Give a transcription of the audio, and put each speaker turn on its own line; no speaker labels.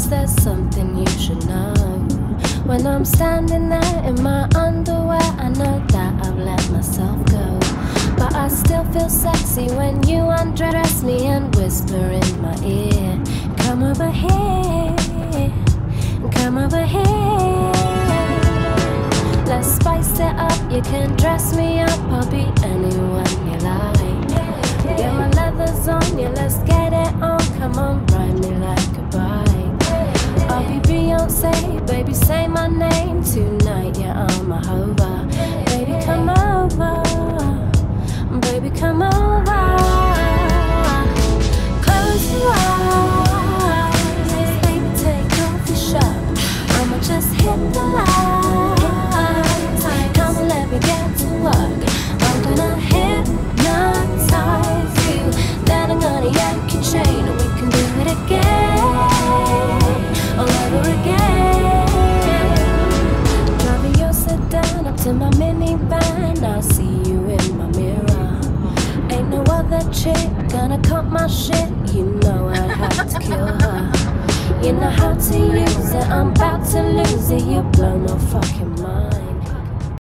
is there something you should know? When I'm standing there in my underwear, I know that I've let myself go. But I still feel sexy when you undress me and whisper in my ear, Come over here, come over here. Let's spice it up, you can dress me up, I'll be anyone you like. Get my leathers on you, let's be Beyonce, baby, say my name tonight. Yeah, I'm a hover. Baby, come over. Baby, come over. Close your eyes. Baby, take off your shirt. I'ma just hit the lights. To my minivan. I see you in my mirror. Ain't no other chick gonna cut my shit. You know I have to kill her. You know how to use it. I'm about to lose it. You blow my fucking